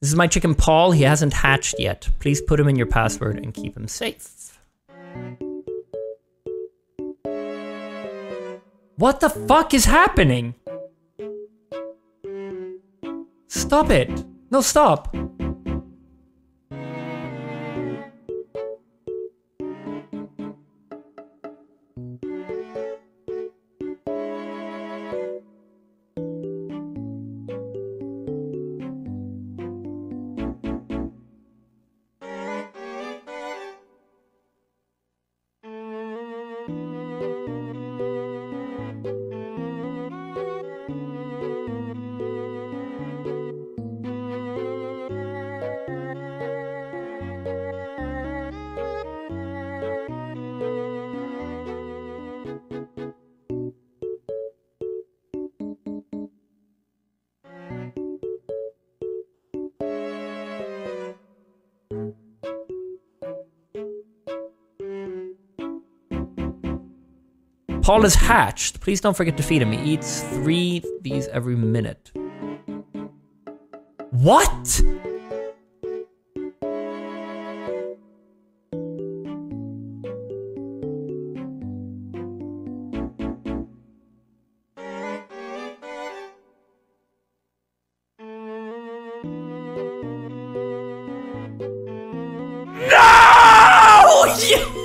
This is my chicken Paul. He hasn't hatched yet. Please put him in your password and keep him safe. What the fuck is happening? Stop it. No, stop. Paul is hatched. Please don't forget to feed him. He eats three of these every minute. What? No!